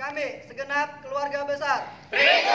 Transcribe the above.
kami segenap keluarga besar Peace.